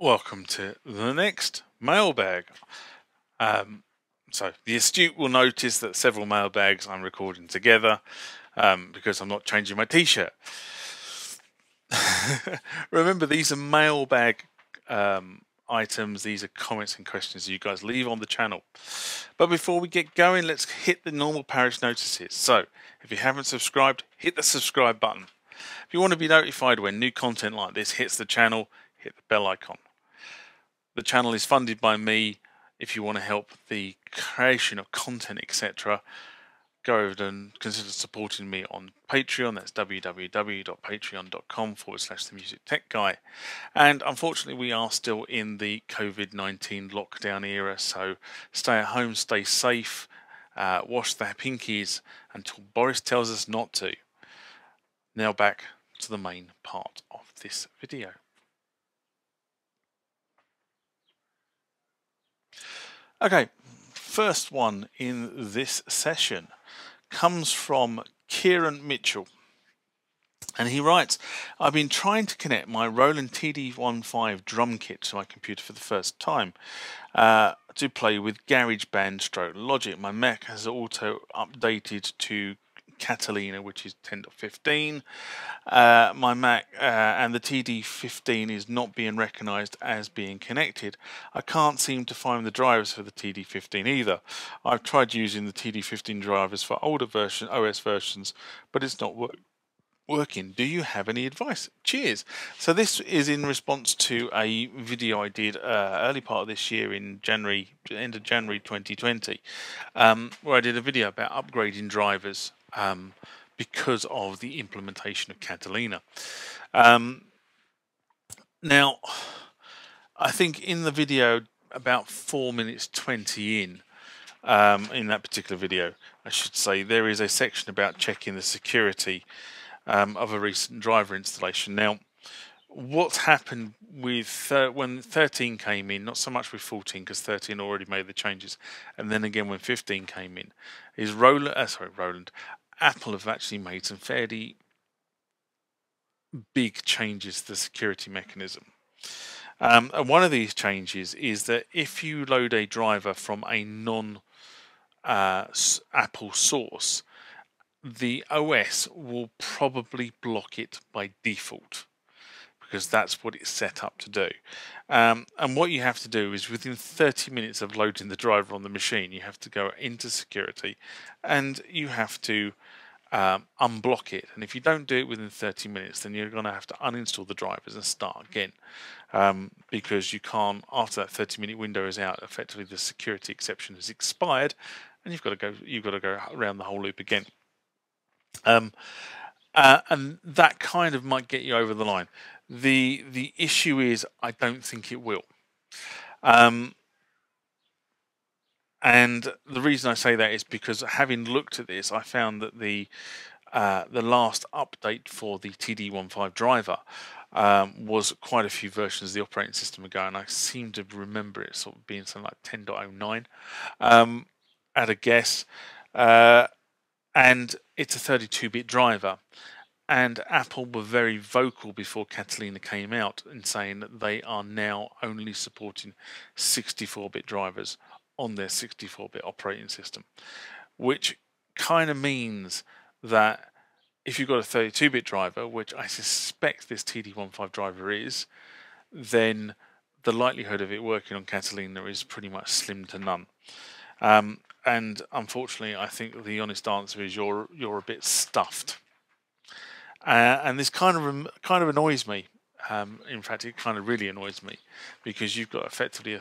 Welcome to the next mailbag. Um, so, the astute will notice that several mailbags I'm recording together um, because I'm not changing my t shirt. Remember, these are mailbag um, items, these are comments and questions you guys leave on the channel. But before we get going, let's hit the normal parish notices. So, if you haven't subscribed, hit the subscribe button. If you want to be notified when new content like this hits the channel, hit the bell icon. The channel is funded by me. If you want to help the creation of content, etc., go over and consider supporting me on Patreon. That's www.patreon.com forward slash the music tech guy. And unfortunately, we are still in the COVID 19 lockdown era, so stay at home, stay safe, uh, wash their pinkies until Boris tells us not to. Now back to the main part of this video. Okay, first one in this session comes from Kieran Mitchell. And he writes, I've been trying to connect my Roland TD15 drum kit to my computer for the first time uh, to play with GarageBand stroke Logic. My Mac has auto updated to Catalina, which is 10.15. Uh, my Mac uh, and the TD15 is not being recognized as being connected. I can't seem to find the drivers for the TD15 either. I've tried using the TD15 drivers for older version OS versions, but it's not working working. Do you have any advice? Cheers. So this is in response to a video I did uh, early part of this year in January, end of January 2020, um, where I did a video about upgrading drivers um, because of the implementation of Catalina. Um, now, I think in the video, about four minutes 20 in, um, in that particular video, I should say, there is a section about checking the security um, of a recent driver installation. Now, what's happened with uh, when 13 came in, not so much with 14 because 13 already made the changes, and then again when 15 came in, is Roland, uh, sorry, Roland, Apple have actually made some fairly big changes to the security mechanism. Um, and one of these changes is that if you load a driver from a non uh, Apple source, the OS will probably block it by default because that's what it's set up to do. Um, and what you have to do is within 30 minutes of loading the driver on the machine, you have to go into security and you have to um, unblock it. And if you don't do it within 30 minutes, then you're going to have to uninstall the drivers and start again um, because you can't, after that 30 minute window is out, effectively the security exception has expired and you've got to go, you've got to go around the whole loop again. Um, uh, and that kind of might get you over the line. The the issue is, I don't think it will. Um, and the reason I say that is because having looked at this, I found that the uh, the last update for the TD15 driver um, was quite a few versions of the operating system ago, and I seem to remember it sort of being something like 10.09 um, at a guess. Uh, and it's a 32-bit driver. And Apple were very vocal before Catalina came out in saying that they are now only supporting 64-bit drivers on their 64-bit operating system, which kind of means that if you've got a 32-bit driver, which I suspect this TD15 driver is, then the likelihood of it working on Catalina is pretty much slim to none. Um, and unfortunately, I think the honest answer is you're you're a bit stuffed. Uh, and this kind of kind of annoys me. Um, in fact, it kind of really annoys me because you've got effectively a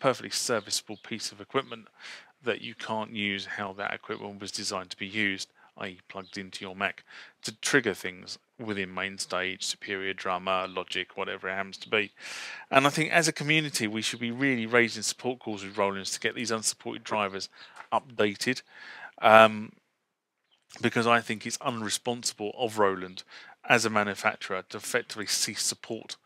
perfectly serviceable piece of equipment that you can't use how that equipment was designed to be used, i.e., plugged into your Mac to trigger things within MainStage, Superior Drummer, Logic, whatever it happens to be. And I think as a community, we should be really raising support calls with Roland's to get these unsupported drivers updated. Um, because I think it's unresponsible of Roland as a manufacturer to effectively cease support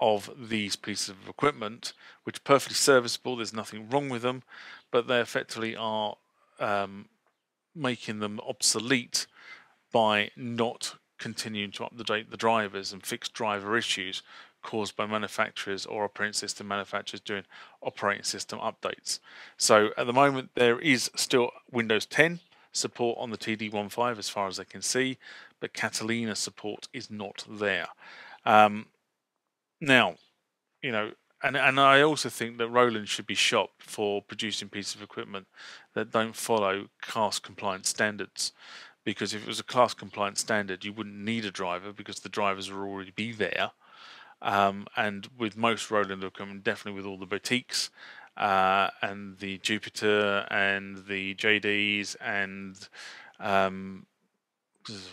of these pieces of equipment, which are perfectly serviceable. There's nothing wrong with them, but they effectively are um, making them obsolete by not continuing to update the drivers and fix driver issues caused by manufacturers or operating system manufacturers doing operating system updates. So at the moment, there is still Windows 10 support on the TD15 as far as I can see, but Catalina support is not there. Um, now, you know, and and I also think that Roland should be shot for producing pieces of equipment that don't follow class compliant standards. Because if it was a class compliant standard, you wouldn't need a driver because the drivers would already be there. Um, and with most Roland equipment, definitely with all the boutiques uh, and the Jupiter and the JDs and um,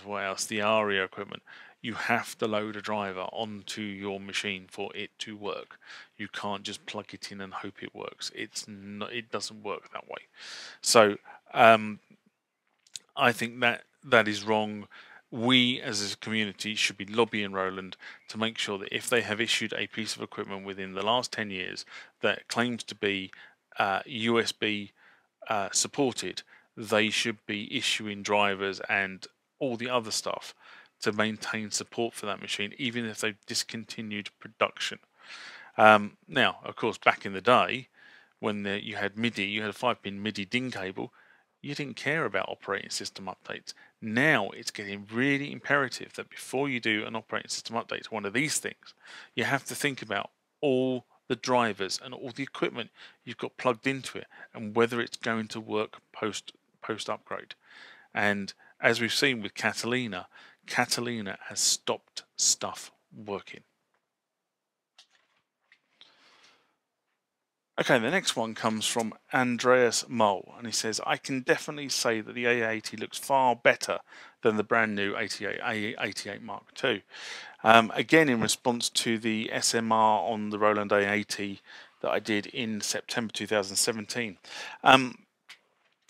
what else? The Aira equipment you have to load a driver onto your machine for it to work. You can't just plug it in and hope it works. It's not, it doesn't work that way. So um, I think that that is wrong. We as a community should be lobbying Roland to make sure that if they have issued a piece of equipment within the last 10 years that claims to be uh, USB uh, supported, they should be issuing drivers and all the other stuff to maintain support for that machine, even if they've discontinued production. Um, now, of course, back in the day, when the, you had MIDI, you had a 5 pin MIDI DIN cable, you didn't care about operating system updates. Now it's getting really imperative that before you do an operating system update to one of these things, you have to think about all the drivers and all the equipment you've got plugged into it and whether it's going to work post post upgrade. And as we've seen with Catalina, Catalina has stopped stuff working. Okay, the next one comes from Andreas Mole, and he says, I can definitely say that the A80 looks far better than the brand new 88, A88 Mark II. Um, again, in response to the SMR on the Roland A80 that I did in September 2017. Um,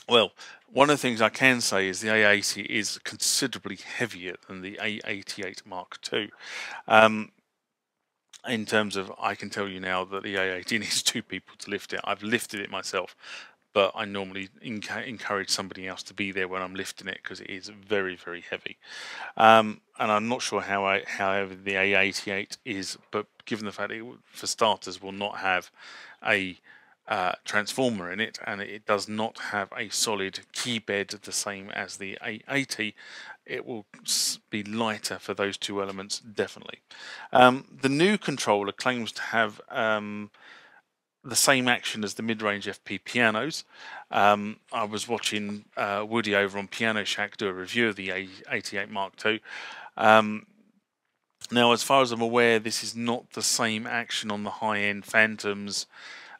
well, one of the things I can say is the A80 is considerably heavier than the A88 Mark II. Um, in terms of, I can tell you now that the A80 needs two people to lift it. I've lifted it myself, but I normally encourage somebody else to be there when I'm lifting it because it is very, very heavy. Um, and I'm not sure how I, however the A88 is, but given the fact it, for starters, will not have a uh, transformer in it and it does not have a solid key bed the same as the A80 it will be lighter for those two elements definitely. Um, the new controller claims to have um, the same action as the mid-range FP pianos. Um, I was watching uh, Woody over on Piano Shack do a review of the A88 Mark II um, now as far as I'm aware this is not the same action on the high-end Fantoms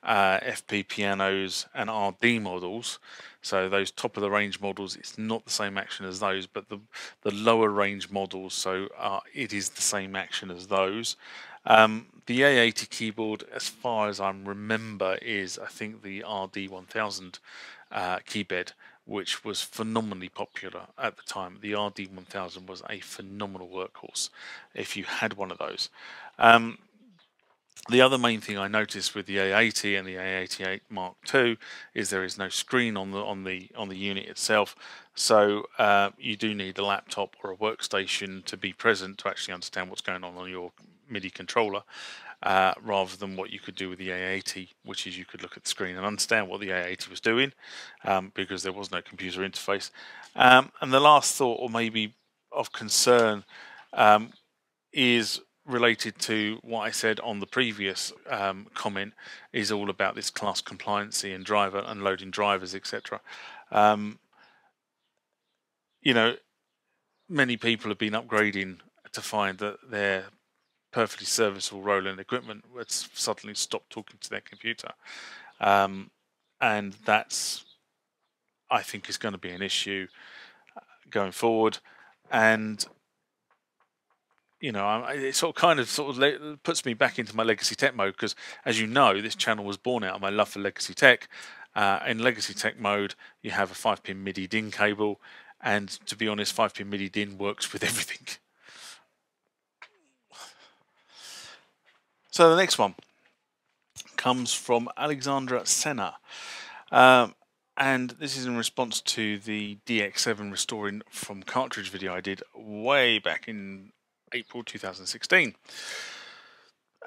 uh, FP pianos and RD models. So those top of the range models, it's not the same action as those, but the the lower range models, so uh, it is the same action as those. Um, the A80 keyboard, as far as I remember, is I think the RD1000 uh, keybed, which was phenomenally popular at the time. The RD1000 was a phenomenal workhorse if you had one of those. Um, the other main thing I noticed with the A80 and the A88 Mark II is there is no screen on the on the on the unit itself, so uh, you do need a laptop or a workstation to be present to actually understand what's going on on your MIDI controller, uh, rather than what you could do with the A80, which is you could look at the screen and understand what the A80 was doing, um, because there was no computer interface. Um, and the last thought, or maybe of concern, um, is related to what I said on the previous um, comment is all about this class compliancy and driver unloading drivers, etc. Um, you know, many people have been upgrading to find that their perfectly serviceable Roland equipment would suddenly stop talking to their computer, um, and that's I think is going to be an issue uh, going forward. And you know, it sort of kind of sort of puts me back into my legacy tech mode because, as you know, this channel was born out of my love for legacy tech. Uh, in legacy tech mode, you have a five pin MIDI DIN cable, and to be honest, five pin MIDI DIN works with everything. So the next one comes from Alexandra Senna. Um, and this is in response to the DX7 restoring from cartridge video I did way back in April 2016.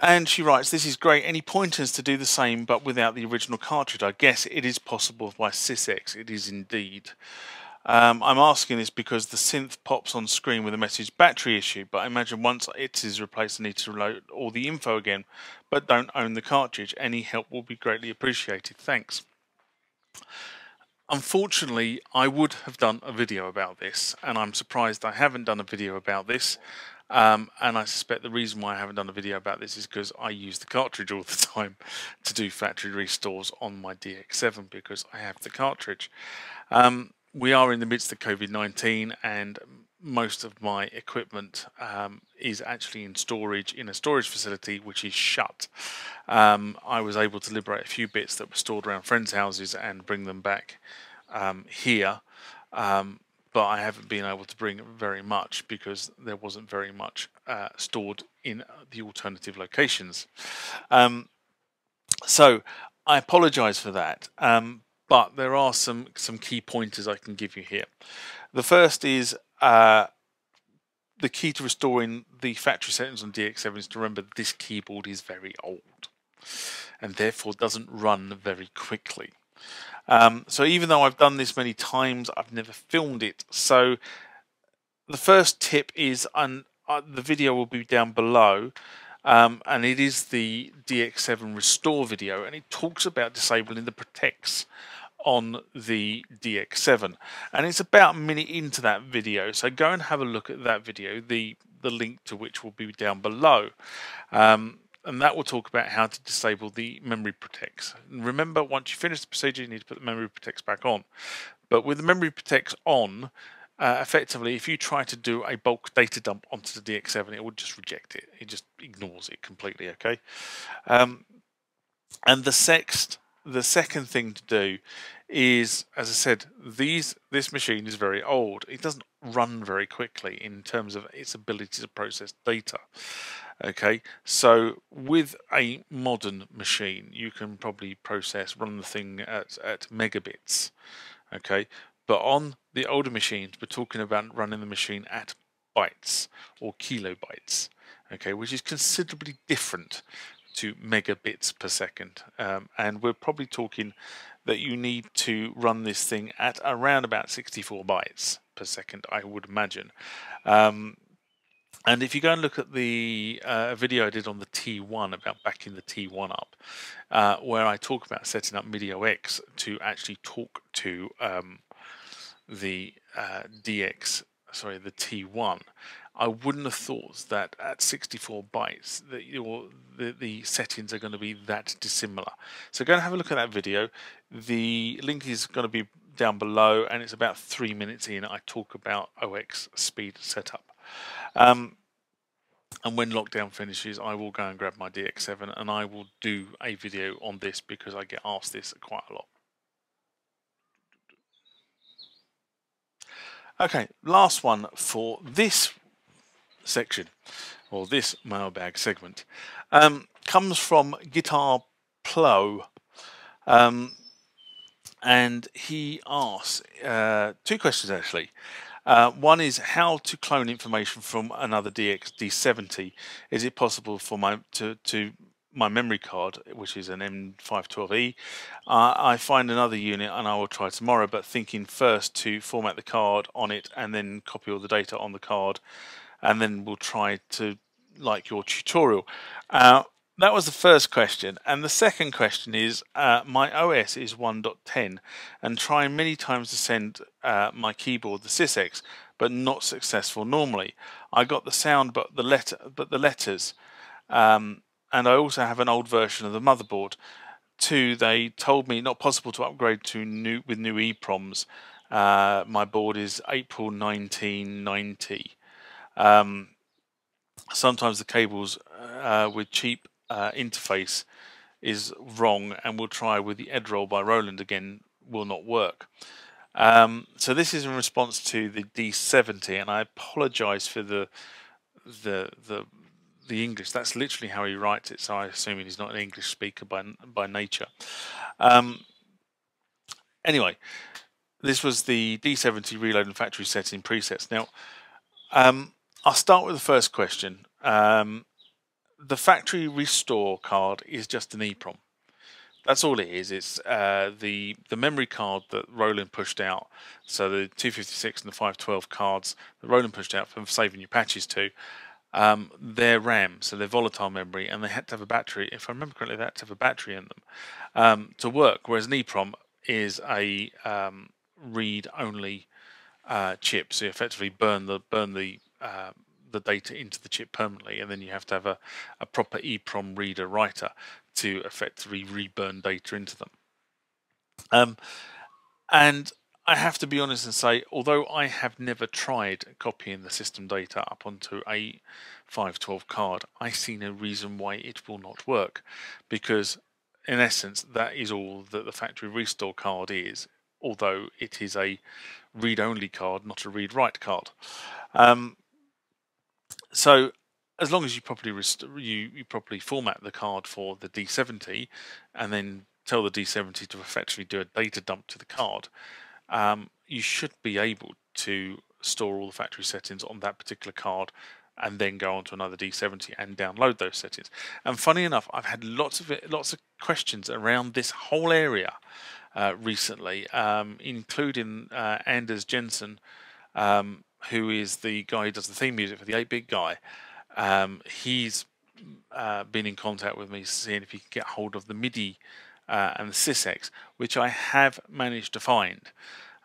And she writes, This is great. Any pointers to do the same but without the original cartridge? I guess it is possible by Sysex. It is indeed. Um, I'm asking this because the synth pops on screen with a message battery issue, but I imagine once it is replaced, I need to reload all the info again, but don't own the cartridge. Any help will be greatly appreciated. Thanks. Unfortunately, I would have done a video about this, and I'm surprised I haven't done a video about this. Um, and I suspect the reason why I haven't done a video about this is because I use the cartridge all the time to do factory restores on my DX7 because I have the cartridge. Um, we are in the midst of COVID 19 and most of my equipment um, is actually in storage in a storage facility which is shut. Um, I was able to liberate a few bits that were stored around friends' houses and bring them back um, here, um, but I haven't been able to bring very much because there wasn't very much uh, stored in the alternative locations. Um, so I apologise for that, um, but there are some some key pointers I can give you here. The first is uh, the key to restoring the factory settings on DX7 is to remember this keyboard is very old and therefore doesn't run very quickly. Um, so even though I've done this many times, I've never filmed it. So the first tip is, and uh, the video will be down below, um, and it is the DX7 restore video, and it talks about disabling the protects on the DX7 and it's about a minute into that video so go and have a look at that video. The the link to which will be down below. Um, and that will talk about how to disable the memory protects. Remember once you finish the procedure you need to put the memory protects back on. But with the memory protects on uh, effectively if you try to do a bulk data dump onto the DX7 it would just reject it. It just ignores it completely okay? Um, and the sext the second thing to do is, as I said, these this machine is very old. It doesn't run very quickly in terms of its ability to process data. Okay, so with a modern machine, you can probably process run the thing at at megabits. Okay, but on the older machines, we're talking about running the machine at bytes or kilobytes. Okay, which is considerably different to megabits per second. Um, and we're probably talking that you need to run this thing at around about 64 bytes per second, I would imagine. Um, and if you go and look at the uh, video I did on the T1 about backing the T1 up, uh, where I talk about setting up MIDI-OX to actually talk to um, the uh, DX, sorry, the T1, I wouldn't have thought that at 64 bytes that your the, the settings are going to be that dissimilar. So go and have a look at that video. The link is going to be down below and it's about three minutes in. I talk about OX speed setup. Um, and when lockdown finishes, I will go and grab my DX7 and I will do a video on this because I get asked this quite a lot. Okay, last one for this section, or this mailbag segment, um, comes from Guitar Plo. Um, and he asks uh, two questions actually. Uh, one is how to clone information from another DX D70. Is it possible for my to to my memory card, which is an M512E. Uh, I find another unit and I will try tomorrow, but thinking first to format the card on it and then copy all the data on the card and then we'll try to like your tutorial. Uh, that was the first question. And the second question is uh, my OS is 1.10 and trying many times to send uh, my keyboard the Sysex, but not successful normally. I got the sound but the letter but the letters. Um, and I also have an old version of the motherboard. Two, they told me not possible to upgrade to new with new EPROMs. Uh, my board is April 1990. Um, sometimes the cables uh, with cheap uh, interface is wrong and we'll try with the Edirol by Roland again will not work. Um, so this is in response to the D70 and I apologize for the the the the English. That's literally how he writes it. So I assume he's not an English speaker by by nature. Um, anyway, this was the D70 reload and factory setting presets. Now, um, I'll start with the first question. Um, the factory restore card is just an EEPROM. That's all it is. It's uh, the the memory card that Roland pushed out. So the 256 and the 512 cards that Roland pushed out for saving your patches to, um, they're RAM, so they're volatile memory, and they had to have a battery. If I remember correctly, they had to have a battery in them um, to work. Whereas an EEPROM is a um, read-only uh, chip, so you effectively burn the burn the uh, the data into the chip permanently, and then you have to have a, a proper EEPROM reader writer to effectively reburn data into them. Um, and I have to be honest and say, although I have never tried copying the system data up onto a 512 card, I see no reason why it will not work, because in essence, that is all that the factory restore card is, although it is a read-only card, not a read-write card. Um, so as long as you properly you, you properly format the card for the D70 and then tell the D70 to effectively do a data dump to the card, um, you should be able to store all the factory settings on that particular card and then go on to another D70 and download those settings. And funny enough, I've had lots of lots of questions around this whole area uh, recently, um, including uh, Anders Jensen, um, who is the guy who does the theme music for the 8-Bit Guy, um, he's uh, been in contact with me, seeing if he can get hold of the MIDI uh, and the SysEx, which I have managed to find.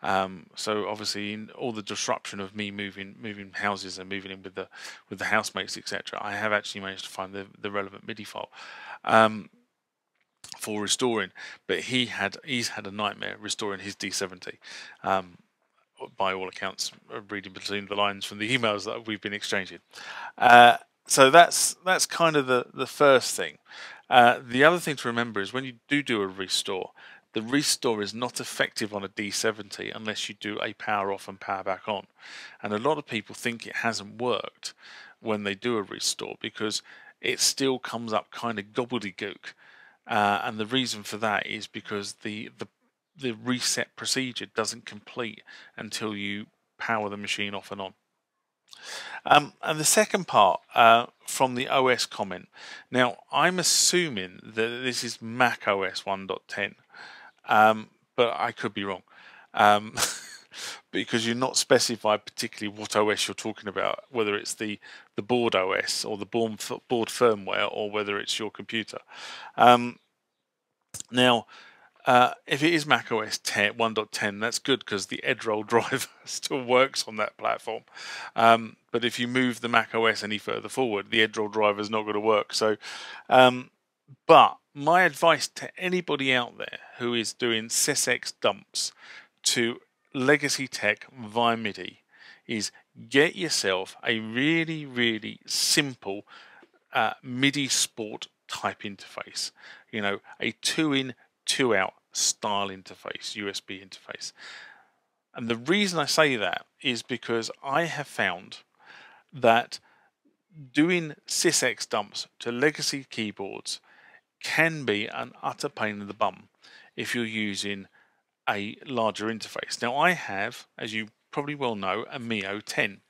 Um, so obviously, in all the disruption of me moving moving houses and moving in with the with the housemates, etc., I have actually managed to find the, the relevant MIDI file. Um, for restoring, but he had he's had a nightmare restoring his D70. Um, by all accounts, reading between the lines from the emails that we've been exchanging. Uh, so that's that's kind of the the first thing. Uh, the other thing to remember is when you do do a restore, the restore is not effective on a D70 unless you do a power off and power back on. And a lot of people think it hasn't worked when they do a restore because it still comes up kind of gobbledygook. Uh, and the reason for that is because the, the the reset procedure doesn't complete until you power the machine off and on. Um, and the second part uh, from the OS comment. Now, I'm assuming that this is Mac OS 1.10, um, but I could be wrong. Um, because you're not specified particularly what OS you're talking about, whether it's the, the board OS or the board, board firmware or whether it's your computer. Um, now, uh, if it is Mac OS 10, 1.10, that's good because the Edirol driver still works on that platform. Um, but if you move the Mac OS any further forward, the Edirol driver is not going to work. So, um, but my advice to anybody out there who is doing SysEx dumps to legacy tech via MIDI is get yourself a really, really simple uh, MIDI Sport type interface. You know, a two in two out style interface, USB interface. And the reason I say that is because I have found that doing SysEx dumps to legacy keyboards can be an utter pain in the bum if you're using a larger interface. Now, I have, as you probably well know, a Mio 10,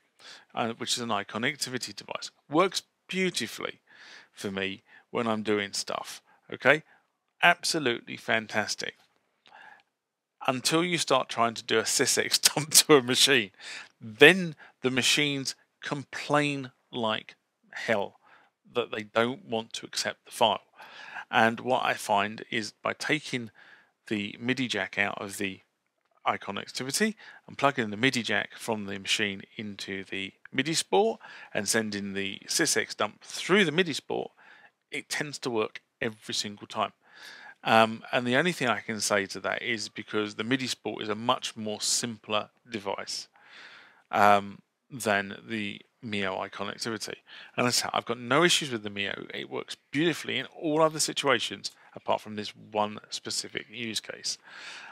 uh, which is an iConnectivity device. Works beautifully for me when I'm doing stuff. Okay, absolutely fantastic. Until you start trying to do a SysEx dump to a machine, then the machines complain like hell that they don't want to accept the file. And what I find is by taking the MIDI jack out of the iConnectivity and plugging the MIDI jack from the machine into the MIDI Sport and sending the SysEx dump through the MIDI Sport, it tends to work every single time. Um, and the only thing I can say to that is because the MIDI Sport is a much more simpler device um, than the Mio iConnectivity. And as I I've got no issues with the Mio. It works beautifully in all other situations apart from this one specific use case.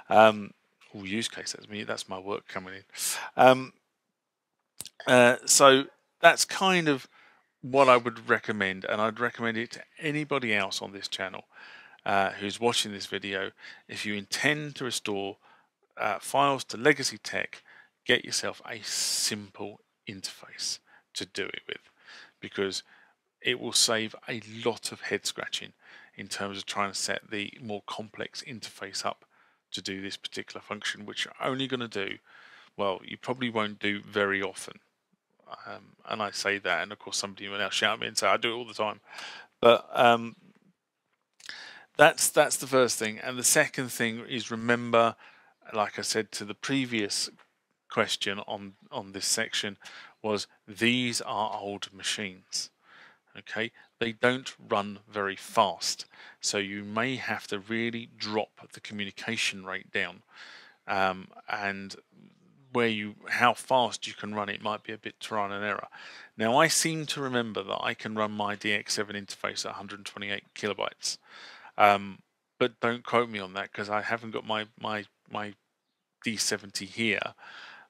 Um, use case, that's me, that's my work coming in. Um, uh, so that's kind of what I would recommend, and I'd recommend it to anybody else on this channel uh, who's watching this video, if you intend to restore uh, files to legacy tech, get yourself a simple interface to do it with. Because it will save a lot of head scratching in terms of trying to set the more complex interface up to do this particular function, which you're only going to do, well, you probably won't do very often. Um, and I say that, and of course, somebody will now shout at me and say, I do it all the time. But um, that's that's the first thing. And the second thing is remember, like I said to the previous question on, on this section, was these are old machines. Okay, they don't run very fast. So you may have to really drop the communication rate down. Um, and where you how fast you can run it might be a bit trial and error. Now I seem to remember that I can run my DX7 interface at 128 kilobytes, um, but don't quote me on that because I haven't got my my my D70 here,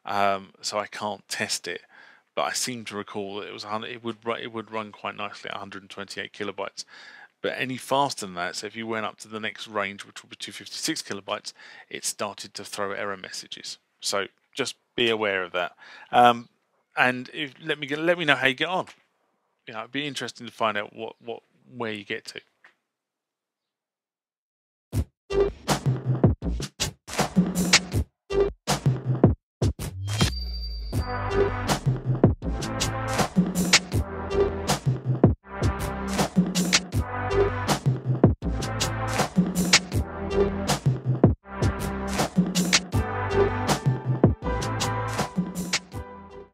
um, so I can't test it but I seem to recall that it was it would it would run quite nicely at 128 kilobytes. But any faster than that, so if you went up to the next range, which would be 256 kilobytes, it started to throw error messages. So just be aware of that. Um, and if, let me get, let me know how you get on. You know, it'd be interesting to find out what, what where you get to.